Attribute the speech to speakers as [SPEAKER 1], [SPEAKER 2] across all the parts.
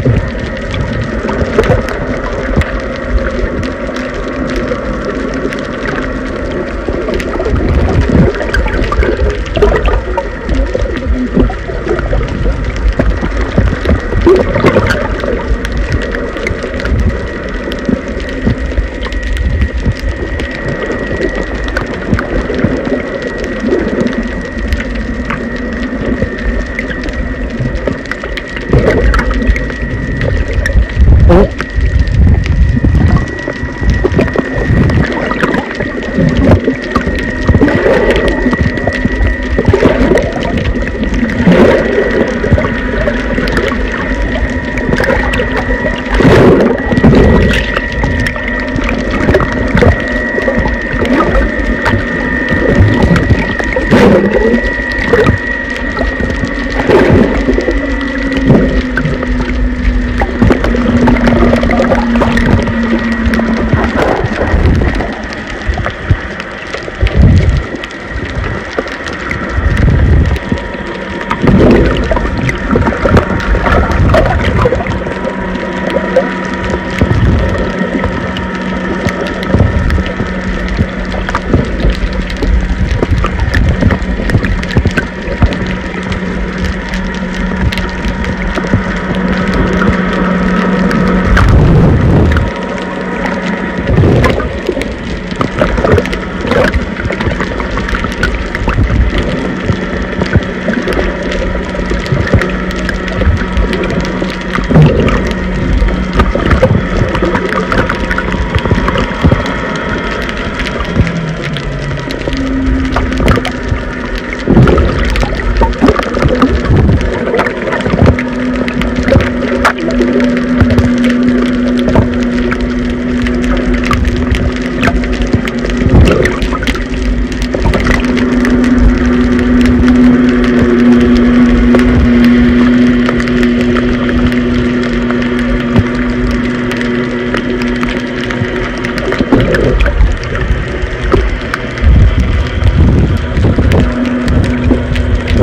[SPEAKER 1] help.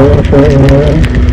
[SPEAKER 1] Thank you.